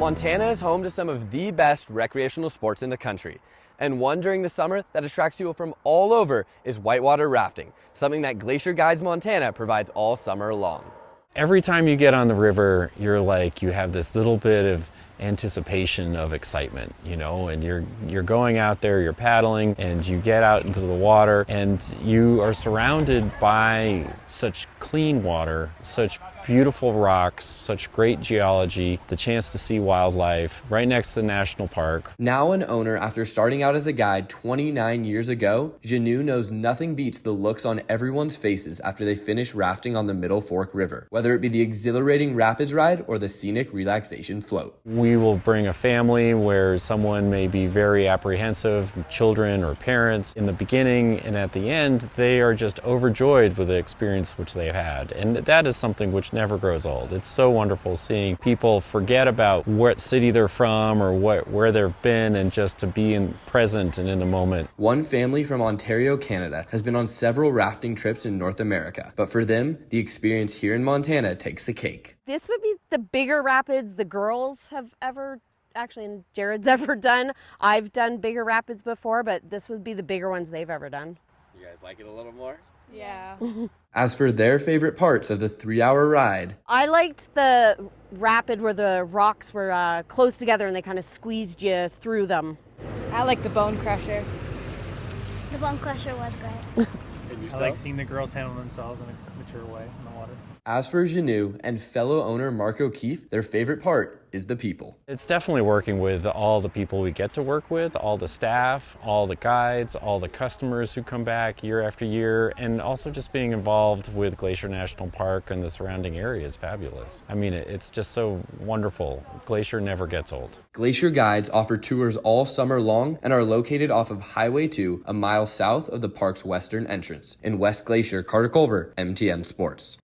Montana is home to some of the best recreational sports in the country. And one during the summer that attracts people from all over is whitewater rafting, something that Glacier Guides Montana provides all summer long. Every time you get on the river, you're like, you have this little bit of anticipation of excitement, you know, and you're you're going out there, you're paddling and you get out into the water and you are surrounded by such clean water, such beautiful rocks, such great geology, the chance to see wildlife right next to the national park. Now an owner after starting out as a guide 29 years ago, Janu knows nothing beats the looks on everyone's faces after they finish rafting on the Middle Fork River, whether it be the exhilarating rapids ride or the scenic relaxation float. We will bring a family where someone may be very apprehensive, children or parents in the beginning and at the end, they are just overjoyed with the experience which they've had. And that is something which never grows old. It's so wonderful seeing people forget about what city they're from or what where they've been and just to be in present and in the moment. One family from Ontario, Canada has been on several rafting trips in North America, but for them, the experience here in Montana takes the cake. This would be the bigger rapids the girls have ever actually and Jared's ever done. I've done bigger rapids before, but this would be the bigger ones they've ever done. You guys like it a little more? Yeah. As for their favorite parts of the three hour ride, I liked the rapid where the rocks were uh, close together and they kind of squeezed you through them. I like the bone crusher. The bone crusher was great. I like seeing the girls handle themselves in a mature way in the water. As for Janu and fellow owner Mark O'Keefe, their favorite part is the people. It's definitely working with all the people we get to work with, all the staff, all the guides, all the customers who come back year after year, and also just being involved with Glacier National Park and the surrounding area is fabulous. I mean, it's just so wonderful. Glacier never gets old. Glacier Guides offer tours all summer long and are located off of Highway 2, a mile south of the park's western entrance. In West Glacier, Carter Culver, MTN Sports.